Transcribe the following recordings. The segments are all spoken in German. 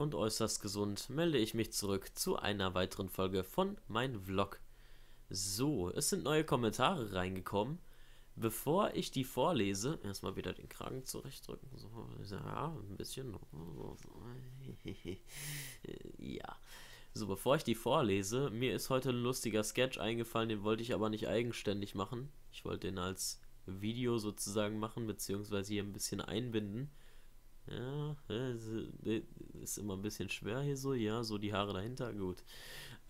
und äußerst gesund melde ich mich zurück zu einer weiteren Folge von Mein Vlog. So, es sind neue Kommentare reingekommen. Bevor ich die vorlese, erstmal wieder den Kragen zurechtdrücken. So, ja, ein bisschen. ja. So, bevor ich die vorlese, mir ist heute ein lustiger Sketch eingefallen, den wollte ich aber nicht eigenständig machen. Ich wollte den als Video sozusagen machen, beziehungsweise hier ein bisschen einbinden. Ja, ist immer ein bisschen schwer hier so, ja, so die Haare dahinter, gut.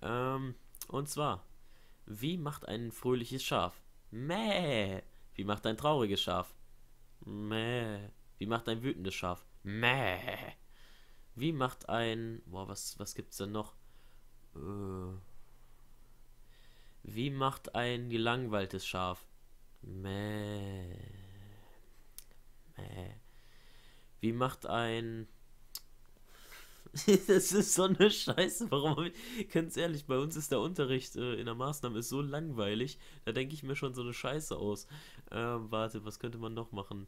Ähm, und zwar, wie macht ein fröhliches Schaf? Mäh. Wie macht ein trauriges Schaf? Mäh. Wie macht ein wütendes Schaf? Mäh. Wie macht ein, boah, was, was gibt's denn noch? Äh, wie macht ein gelangweiltes Schaf? Mäh. Mäh. Wie macht ein. das ist so eine Scheiße. Warum. Ganz ehrlich, bei uns ist der Unterricht äh, in der Maßnahme ist so langweilig. Da denke ich mir schon so eine Scheiße aus. Ähm, warte, was könnte man noch machen?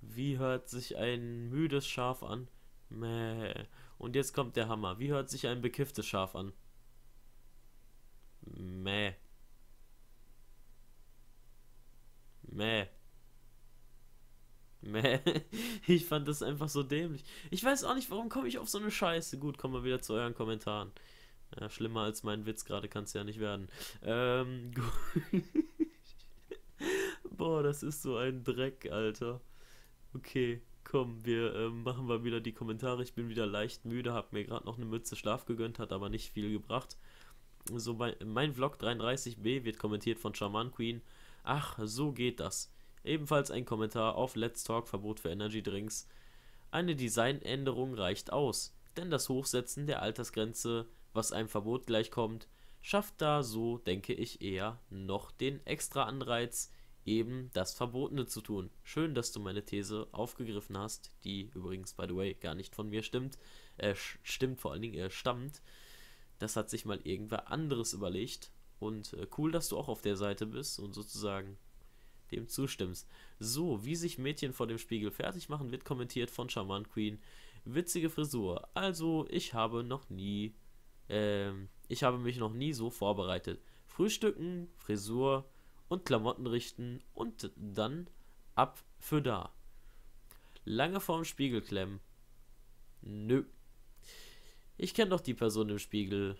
Wie hört sich ein müdes Schaf an? Mäh. Und jetzt kommt der Hammer. Wie hört sich ein bekifftes Schaf an? Mäh. Mäh. Mäh. Ich fand das einfach so dämlich. Ich weiß auch nicht, warum komme ich auf so eine Scheiße. Gut, kommen wir wieder zu euren Kommentaren. Ja, schlimmer als mein Witz gerade kann es ja nicht werden. Ähm, Boah, das ist so ein Dreck, Alter. Okay, komm, wir ähm, machen mal wieder die Kommentare. Ich bin wieder leicht müde, hab mir gerade noch eine Mütze Schlaf gegönnt, hat aber nicht viel gebracht. So, mein, mein Vlog 33b wird kommentiert von Shaman Queen. Ach, so geht das. Ebenfalls ein Kommentar auf Let's Talk Verbot für Energy Drinks. Eine Designänderung reicht aus, denn das Hochsetzen der Altersgrenze, was einem Verbot gleichkommt, schafft da so, denke ich, eher noch den extra Anreiz, eben das Verbotene zu tun. Schön, dass du meine These aufgegriffen hast, die übrigens, by the way, gar nicht von mir stimmt. Äh, stimmt vor allen Dingen, äh, stammt. Das hat sich mal irgendwer anderes überlegt. Und äh, cool, dass du auch auf der Seite bist und sozusagen dem zustimmst. So, wie sich Mädchen vor dem Spiegel fertig machen, wird kommentiert von Charmant Queen. Witzige Frisur. Also, ich habe noch nie, ähm, ich habe mich noch nie so vorbereitet. Frühstücken, Frisur und Klamotten richten und dann ab für da. Lange vorm Spiegel klemmen. Nö. Ich kenne doch die Person im Spiegel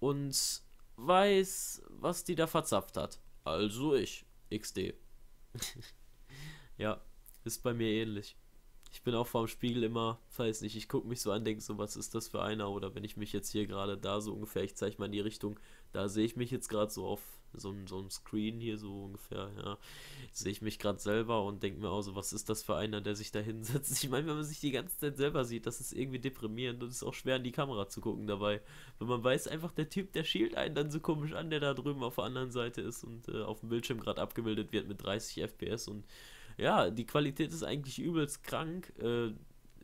und weiß, was die da verzapft hat. Also ich. XD. ja, ist bei mir ähnlich. Ich bin auch vorm Spiegel immer, weiß nicht, ich gucke mich so an, denke so, was ist das für einer? Oder wenn ich mich jetzt hier gerade da so ungefähr, ich zeige mal in die Richtung, da sehe ich mich jetzt gerade so auf so ein, so ein Screen hier so ungefähr, ja, sehe ich mich gerade selber und denke mir auch so, was ist das für einer, der sich da hinsetzt? Ich meine, wenn man sich die ganze Zeit selber sieht, das ist irgendwie deprimierend und es ist auch schwer in die Kamera zu gucken dabei. Wenn man weiß einfach, der Typ, der schielt einen dann so komisch an, der da drüben auf der anderen Seite ist und äh, auf dem Bildschirm gerade abgebildet wird mit 30 FPS und ja, die Qualität ist eigentlich übelst krank. Äh,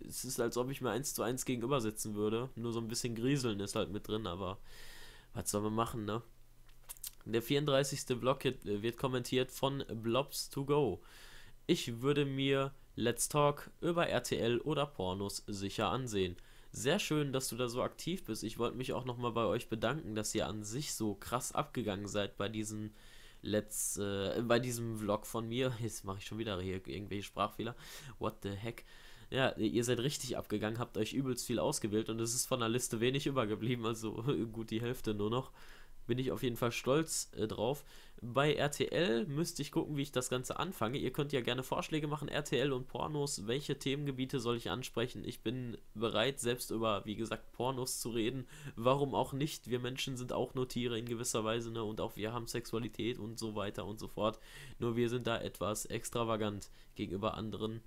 es ist, als ob ich mir eins zu eins gegenüber sitzen würde. Nur so ein bisschen Grieseln ist halt mit drin, aber was soll man machen, ne? Der 34. Vlog wird kommentiert von Blobs 2 Go. Ich würde mir Let's Talk über RTL oder Pornos sicher ansehen. Sehr schön, dass du da so aktiv bist. Ich wollte mich auch nochmal bei euch bedanken, dass ihr an sich so krass abgegangen seid bei diesem Let's, äh, bei diesem Vlog von mir. Jetzt mache ich schon wieder hier irgendwelche Sprachfehler. What the heck? Ja, ihr seid richtig abgegangen, habt euch übelst viel ausgewählt und es ist von der Liste wenig übergeblieben, also gut die Hälfte nur noch bin ich auf jeden Fall stolz äh, drauf. Bei RTL müsste ich gucken, wie ich das Ganze anfange. Ihr könnt ja gerne Vorschläge machen, RTL und Pornos. Welche Themengebiete soll ich ansprechen? Ich bin bereit, selbst über, wie gesagt, Pornos zu reden. Warum auch nicht? Wir Menschen sind auch nur Tiere in gewisser Weise, ne? Und auch wir haben Sexualität und so weiter und so fort. Nur wir sind da etwas extravagant gegenüber anderen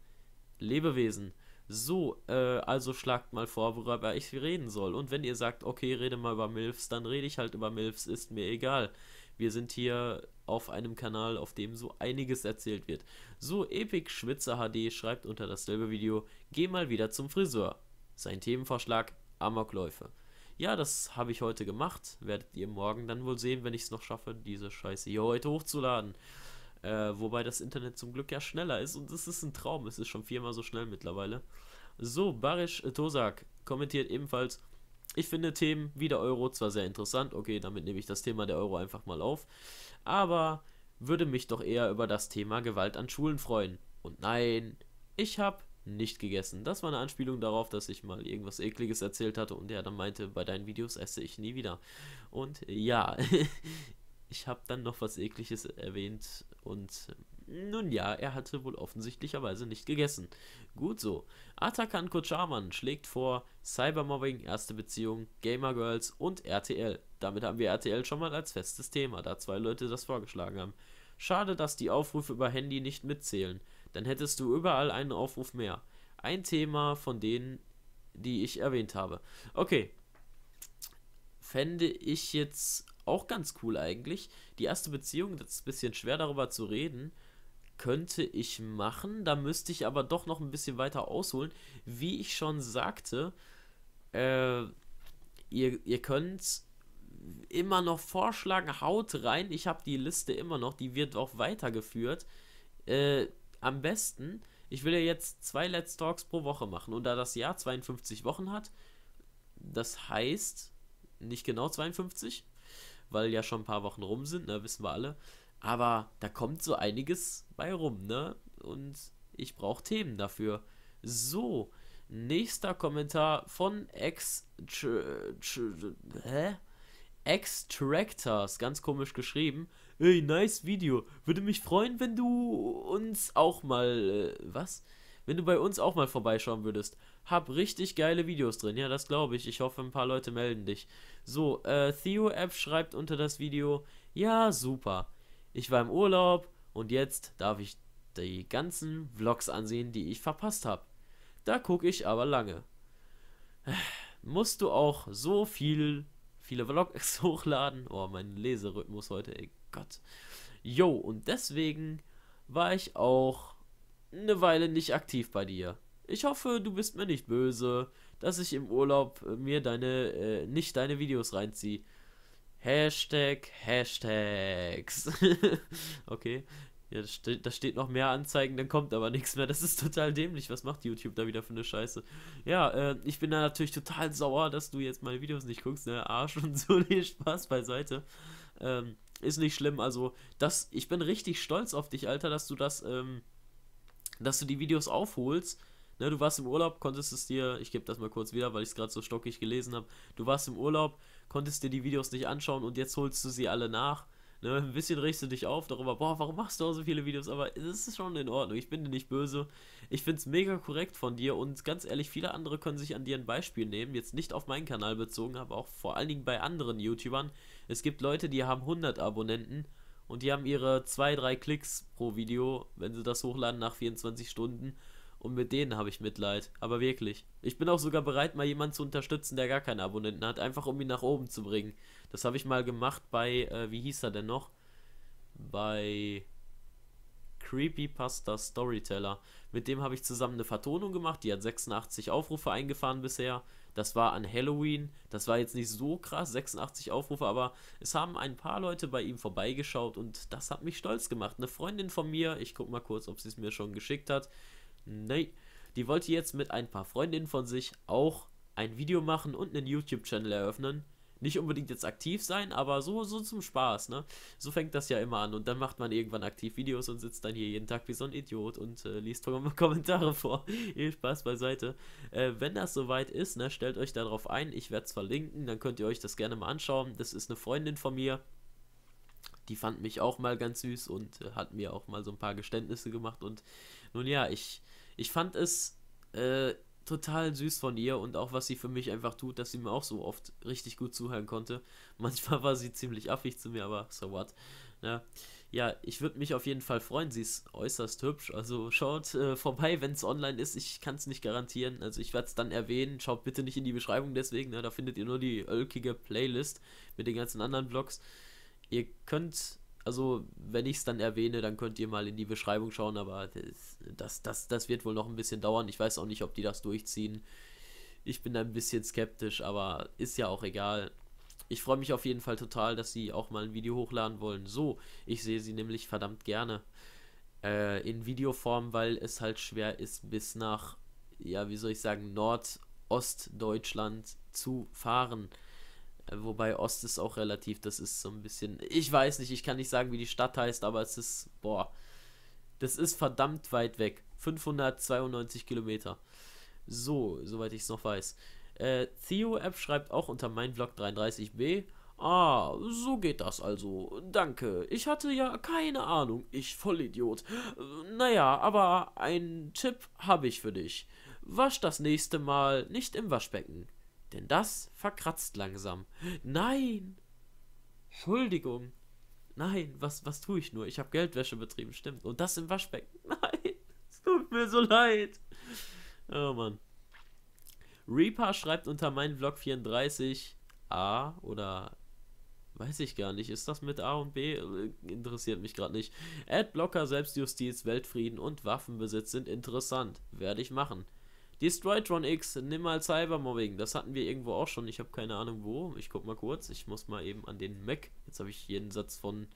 Lebewesen. So, äh, also schlagt mal vor, worüber ich reden soll. Und wenn ihr sagt, okay, rede mal über MILFs, dann rede ich halt über MILFs, ist mir egal. Wir sind hier auf einem Kanal, auf dem so einiges erzählt wird. So, Epic Schwitzer HD schreibt unter dasselbe Video, geh mal wieder zum Friseur. Sein Themenvorschlag, Amokläufe. Ja, das habe ich heute gemacht. Werdet ihr morgen dann wohl sehen, wenn ich es noch schaffe, diese Scheiße hier heute hochzuladen. Äh, wobei das Internet zum Glück ja schneller ist und es ist ein Traum. Es ist schon viermal so schnell mittlerweile. So, Barisch Tosak kommentiert ebenfalls, ich finde Themen wie der Euro zwar sehr interessant, okay, damit nehme ich das Thema der Euro einfach mal auf, aber würde mich doch eher über das Thema Gewalt an Schulen freuen. Und nein, ich habe nicht gegessen. Das war eine Anspielung darauf, dass ich mal irgendwas ekliges erzählt hatte und er dann meinte, bei deinen Videos esse ich nie wieder. Und ja, ich habe dann noch was ekliges erwähnt und nun ja, er hatte wohl offensichtlicherweise nicht gegessen. Gut so. Atakan Kochaman schlägt vor Cybermobbing, erste Beziehung, Gamer Girls und RTL. Damit haben wir RTL schon mal als festes Thema, da zwei Leute das vorgeschlagen haben. Schade, dass die Aufrufe über Handy nicht mitzählen. Dann hättest du überall einen Aufruf mehr. Ein Thema von denen, die ich erwähnt habe. Okay. Fände ich jetzt auch ganz cool eigentlich. Die erste Beziehung, das ist ein bisschen schwer darüber zu reden, könnte ich machen. Da müsste ich aber doch noch ein bisschen weiter ausholen. Wie ich schon sagte, äh, ihr, ihr könnt immer noch vorschlagen, haut rein. Ich habe die Liste immer noch, die wird auch weitergeführt. Äh, am besten, ich will ja jetzt zwei Let's Talks pro Woche machen. Und da das Jahr 52 Wochen hat, das heißt nicht genau 52, weil ja schon ein paar Wochen rum sind, ne, wissen wir alle. Aber da kommt so einiges bei rum, ne? Und ich brauche Themen dafür. So, nächster Kommentar von Ex. Hä? Extractors, ganz komisch geschrieben. Ey, nice Video. Würde mich freuen, wenn du uns auch mal. Äh, was? Wenn du bei uns auch mal vorbeischauen würdest. Hab richtig geile Videos drin. Ja, das glaube ich. Ich hoffe, ein paar Leute melden dich. So, äh, Theo App schreibt unter das Video. Ja, super. Ich war im Urlaub und jetzt darf ich die ganzen Vlogs ansehen, die ich verpasst habe. Da gucke ich aber lange. Musst du auch so viel, viele Vlogs hochladen? Oh, mein Leserhythmus heute, ey Gott. Jo, und deswegen war ich auch eine Weile nicht aktiv bei dir. Ich hoffe, du bist mir nicht böse, dass ich im Urlaub mir deine, äh, nicht deine Videos reinziehe. Hashtag Hashtags. okay. Ja, das, steht noch mehr Anzeigen, dann kommt aber nichts mehr. Das ist total dämlich. Was macht YouTube da wieder für eine Scheiße? Ja, äh, ich bin da natürlich total sauer, dass du jetzt meine Videos nicht guckst, ne? Arsch und so, nee, Spaß beiseite. Ähm, ist nicht schlimm. Also, das, ich bin richtig stolz auf dich, Alter, dass du das, ähm, dass du die Videos aufholst. Ne, du warst im Urlaub, konntest es dir, ich gebe das mal kurz wieder, weil ich es gerade so stockig gelesen habe. Du warst im Urlaub, konntest dir die Videos nicht anschauen und jetzt holst du sie alle nach. Ne, ein bisschen regst du dich auf darüber, boah, warum machst du auch so viele Videos? Aber es ist schon in Ordnung. Ich bin dir nicht böse. Ich finde es mega korrekt von dir und ganz ehrlich, viele andere können sich an dir ein Beispiel nehmen. Jetzt nicht auf meinen Kanal bezogen, aber auch vor allen Dingen bei anderen YouTubern. Es gibt Leute, die haben 100 Abonnenten und die haben ihre 2-3 Klicks pro Video, wenn sie das hochladen nach 24 Stunden. Und mit denen habe ich Mitleid. Aber wirklich. Ich bin auch sogar bereit, mal jemanden zu unterstützen, der gar keine Abonnenten hat. Einfach um ihn nach oben zu bringen. Das habe ich mal gemacht bei, äh, wie hieß er denn noch? Bei Creepypasta Storyteller. Mit dem habe ich zusammen eine Vertonung gemacht. Die hat 86 Aufrufe eingefahren bisher. Das war an Halloween. Das war jetzt nicht so krass, 86 Aufrufe, aber es haben ein paar Leute bei ihm vorbeigeschaut und das hat mich stolz gemacht. Eine Freundin von mir, ich gucke mal kurz, ob sie es mir schon geschickt hat, Nee, die wollte jetzt mit ein paar Freundinnen von sich auch ein Video machen und einen YouTube-Channel eröffnen. Nicht unbedingt jetzt aktiv sein, aber so, so zum Spaß, ne? So fängt das ja immer an und dann macht man irgendwann aktiv Videos und sitzt dann hier jeden Tag wie so ein Idiot und äh, liest Kommentare vor. Viel Spaß beiseite. Äh, wenn das soweit ist, ne, stellt euch darauf ein. Ich werde es verlinken, dann könnt ihr euch das gerne mal anschauen. Das ist eine Freundin von mir. Die fand mich auch mal ganz süß und äh, hat mir auch mal so ein paar Geständnisse gemacht und nun ja, ich ich fand es äh, total süß von ihr und auch was sie für mich einfach tut, dass sie mir auch so oft richtig gut zuhören konnte. Manchmal war sie ziemlich affig zu mir, aber so what. Ja, ne? ja ich würde mich auf jeden Fall freuen. Sie ist äußerst hübsch. Also schaut äh, vorbei, wenn es online ist. Ich kann es nicht garantieren. Also ich werde es dann erwähnen. Schaut bitte nicht in die Beschreibung deswegen. Ne? Da findet ihr nur die ölkige Playlist mit den ganzen anderen Vlogs. Ihr könnt also, wenn ich es dann erwähne, dann könnt ihr mal in die Beschreibung schauen, aber das, das, das, wird wohl noch ein bisschen dauern. Ich weiß auch nicht, ob die das durchziehen. Ich bin da ein bisschen skeptisch, aber ist ja auch egal. Ich freue mich auf jeden Fall total, dass sie auch mal ein Video hochladen wollen. So, ich sehe sie nämlich verdammt gerne äh, in Videoform, weil es halt schwer ist, bis nach ja, wie soll ich sagen, Nordostdeutschland zu fahren. Wobei Ost ist auch relativ, das ist so ein bisschen, ich weiß nicht, ich kann nicht sagen, wie die Stadt heißt, aber es ist, boah, das ist verdammt weit weg. 592 Kilometer. So, soweit ich es noch weiß. Äh, Theo App schreibt auch unter mein Vlog 33b. Ah, so geht das also. Danke. Ich hatte ja keine Ahnung. Ich Vollidiot. Naja, aber einen Tipp habe ich für dich. Wasch das nächste Mal nicht im Waschbecken. Denn das verkratzt langsam. Nein! Entschuldigung. Nein, was, was tue ich nur? Ich habe Geldwäsche betrieben, stimmt. Und das im Waschbecken. Nein, es tut mir so leid. Oh Mann. Reaper schreibt unter meinem Vlog 34 A oder weiß ich gar nicht. Ist das mit A und B? Interessiert mich gerade nicht. Adblocker, Selbstjustiz, Weltfrieden und Waffenbesitz sind interessant. Werde ich machen. Destroytron X, nimm mal Cybermobbing. Das hatten wir irgendwo auch schon. Ich habe keine Ahnung wo. Ich guck mal kurz. Ich muss mal eben an den Mac. Jetzt habe ich jeden Satz von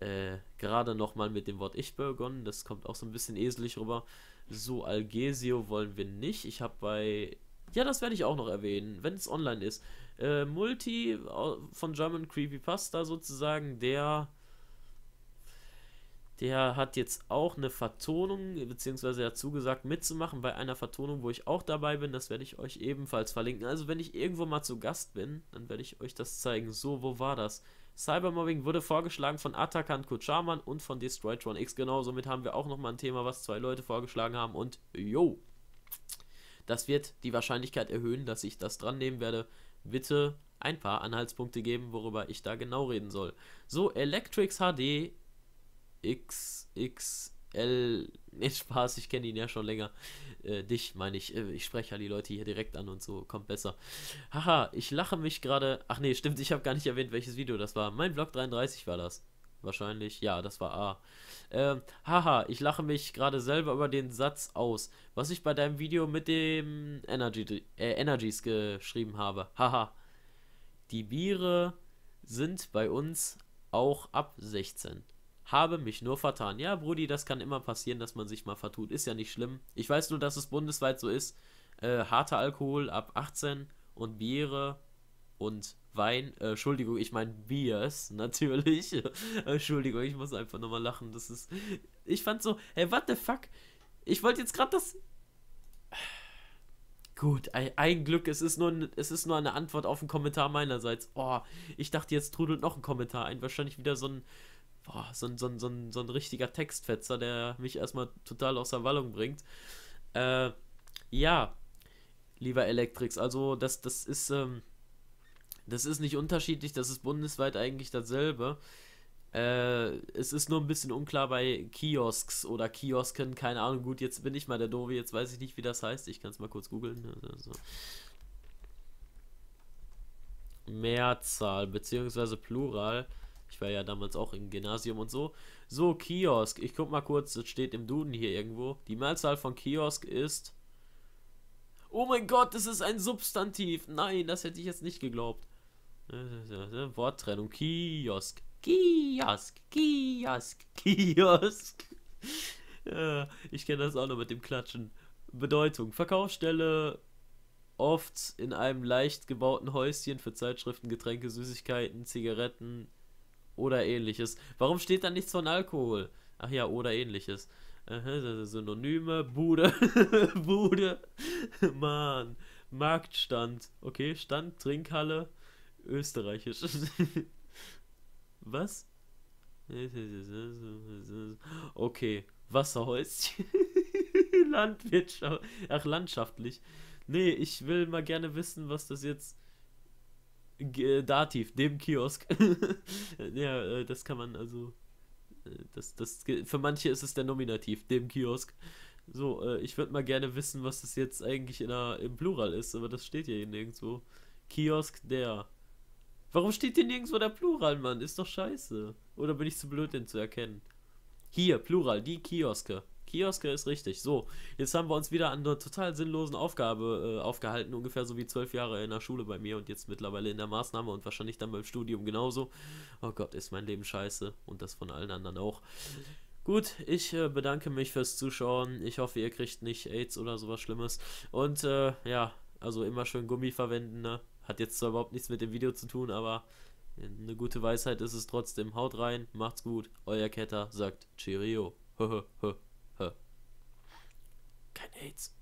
äh, gerade nochmal mit dem Wort Ich begonnen. Das kommt auch so ein bisschen eselig rüber. So, Algesio wollen wir nicht. Ich habe bei. Ja, das werde ich auch noch erwähnen, wenn es online ist. Äh, Multi von German Creepypasta sozusagen, der der hat jetzt auch eine Vertonung, beziehungsweise hat zugesagt mitzumachen bei einer Vertonung, wo ich auch dabei bin. Das werde ich euch ebenfalls verlinken. Also wenn ich irgendwo mal zu Gast bin, dann werde ich euch das zeigen. So, wo war das? Cybermobbing wurde vorgeschlagen von Atakan Kuchaman und von Destroytron X. Genau, somit haben wir auch nochmal ein Thema, was zwei Leute vorgeschlagen haben. Und yo, das wird die Wahrscheinlichkeit erhöhen, dass ich das dran nehmen werde. Bitte ein paar Anhaltspunkte geben, worüber ich da genau reden soll. So, Electrix HD XXL. Nee, Spaß, ich kenne ihn ja schon länger. Äh, dich, meine ich. Äh, ich spreche ja die Leute hier direkt an und so. Kommt besser. Haha, ich lache mich gerade. Ach nee, stimmt, ich habe gar nicht erwähnt, welches Video das war. Mein Vlog 33 war das. Wahrscheinlich. Ja, das war A. Ähm, haha, ich lache mich gerade selber über den Satz aus, was ich bei deinem Video mit dem Energy, äh, Energies geschrieben habe. Haha. Die Biere sind bei uns auch ab 16 habe mich nur vertan. Ja, Brudi, das kann immer passieren, dass man sich mal vertut. Ist ja nicht schlimm. Ich weiß nur, dass es bundesweit so ist. Äh, harter Alkohol ab 18 und Biere und Wein. Äh, Entschuldigung, ich meine Biers, natürlich. Entschuldigung, ich muss einfach nochmal lachen. Das ist. Ich fand so, hey, what the fuck? Ich wollte jetzt gerade das. Gut, ein, Glück, es ist, nur, es ist nur eine Antwort auf einen Kommentar meinerseits. Oh, ich dachte, jetzt trudelt noch ein Kommentar ein. Wahrscheinlich wieder so ein, boah, so, ein, so, so, so ein richtiger Textfetzer, der mich erstmal total aus der Wallung bringt. Äh, ja, lieber Elektrix, also das, das ist, ähm, das ist nicht unterschiedlich, das ist bundesweit eigentlich dasselbe. Äh, es ist nur ein bisschen unklar bei Kiosks oder Kiosken, keine Ahnung. Gut, jetzt bin ich mal der Dove, jetzt weiß ich nicht, wie das heißt. Ich kann es mal kurz googeln. Also. Mehrzahl beziehungsweise Plural. Ich war ja damals auch im Gymnasium und so. So, Kiosk. Ich guck mal kurz, das steht im Duden hier irgendwo. Die Mehrzahl von Kiosk ist. Oh mein Gott, das ist ein Substantiv. Nein, das hätte ich jetzt nicht geglaubt. Worttrennung. Kiosk. Kiosk. Kiosk. Kiosk. Ja, ich kenne das auch noch mit dem Klatschen. Bedeutung. Verkaufsstelle oft in einem leicht gebauten Häuschen für Zeitschriften, Getränke, Süßigkeiten, Zigaretten, oder ähnliches. Warum steht da nichts von Alkohol? Ach ja, oder ähnliches. Synonyme, Bude, Bude, Mann, Marktstand, okay, Stand, Trinkhalle, österreichisch. Was? Okay, Wasserhäuschen, Landwirtschaft, ach, landschaftlich. Nee, ich will mal gerne wissen, was das jetzt Dativ, dem Kiosk. ja, äh, das kann man also. Äh, das, das, für manche ist es der Nominativ, dem Kiosk. So, äh, ich würde mal gerne wissen, was das jetzt eigentlich in der, im Plural ist, aber das steht hier nirgendwo. Kiosk der. Warum steht hier nirgendwo der Plural, Mann? Ist doch scheiße. Oder bin ich zu blöd, den zu erkennen? Hier, Plural, die Kioske. Kioske ist richtig. So, jetzt haben wir uns wieder an einer total sinnlosen Aufgabe äh, aufgehalten, ungefähr so wie zwölf Jahre in der Schule bei mir und jetzt mittlerweile in der Maßnahme und wahrscheinlich dann beim Studium genauso. Oh Gott, ist mein Leben scheiße und das von allen anderen auch. Gut, ich äh, bedanke mich fürs Zuschauen. Ich hoffe, ihr kriegt nicht AIDS oder sowas Schlimmes. Und äh, ja, also immer schön Gummi verwenden. Ne? Hat jetzt zwar überhaupt nichts mit dem Video zu tun, aber eine gute Weisheit ist es trotzdem. Haut rein, macht's gut. Euer Ketter sagt Cheerio. Kein AIDS.